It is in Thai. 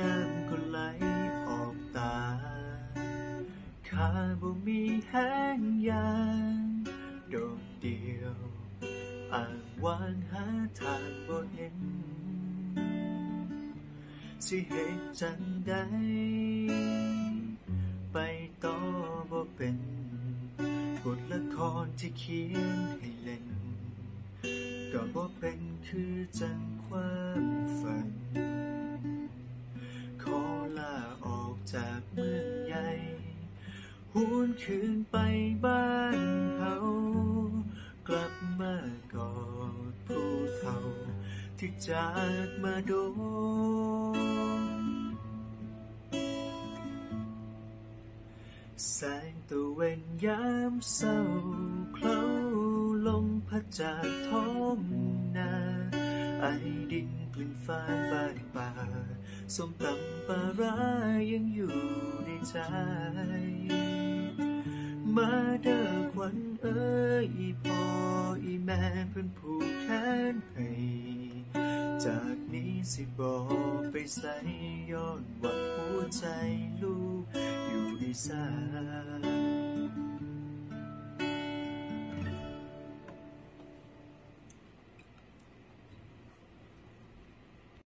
น้ำก็ไหลออกตาข้าบ่มีแห้งยางโดดเดียวอ่างวางหาทางบ่เห็น สิเหตุจังใดไปต่อบ่เป็นบทละครที่เขียนให้เล่น ก็บ่เป็นคือจังความ หวนคืนไปบ้านเฮากลับมากอดผู้เฒ่า ที่จากมาโดนแสงตะเวนยามเศร้าเคล้าลมพัดจากท้องนาไอดินกลิ่นฟ้าบ้านป่าส้มตำปลาร้ายังอยู่ในใจ มาเด้อควันเอ้ยอีพ่ออีแม่เพิ่นผูกแขนให้จากนี้สิบอกไปใส่ย้อนว่าหัวใจลูกอยู่ในสาน